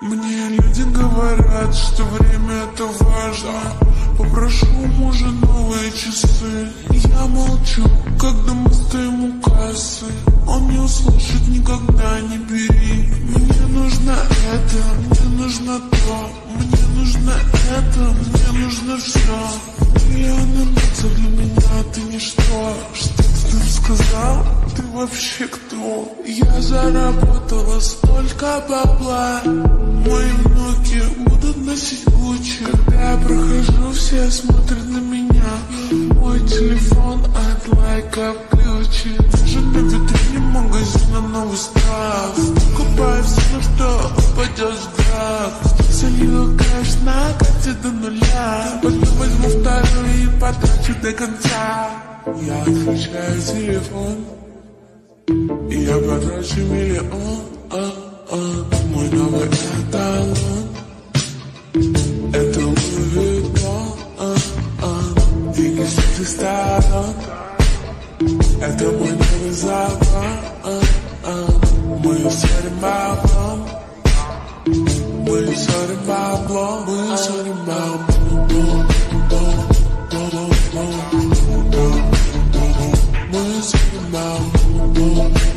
Мне люди говорят, что время это важно. Попрошу мужа новые часы. Я молчу, когда мы стоим у кассы. Он не услышит никогда, не бери. Мне нужно это, мне нужно то. Мне нужно это, мне нужно все Миллионы эмоций для меня ты ничто. Что ты сказал? Ты вообще кто? Я заработала столько бабла Мои внуки будут носить Гуччи Когда я прохожу, все смотрят на меня. Мой телефон от лайка ключи Даже на витрине магазина новый страх Покупаю все, что упадет в граф Солью кэш на карте до нуля. Потом возьму вторую и потрачу до конца. Я отключаю телефон. И я потрачу миллион conquistada Esta mulher usava ah, ah. Muito animava Muito animava Muito animava Muito animava